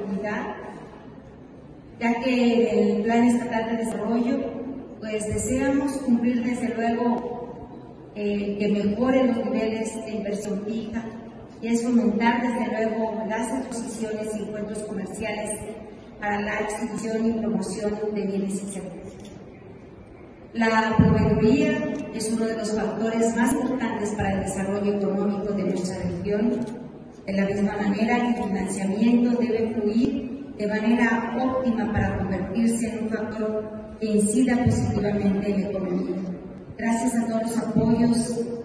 comunidad, ya que el Plan Estatal de Desarrollo, pues deseamos cumplir desde luego eh, que mejoren los niveles de inversión fija y es fomentar desde luego las exposiciones y encuentros comerciales para la exhibición y promoción de bienes y servicios. La proveeduría es uno de los factores más importantes para el desarrollo económico de nuestra región. De la misma manera que el financiamiento debe de manera óptima para convertirse en un factor que incida positivamente en la economía. Gracias a todos los apoyos.